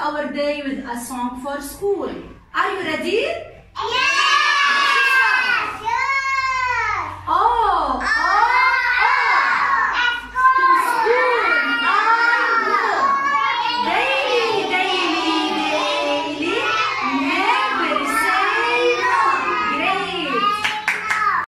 our day with a song for school. Are you ready?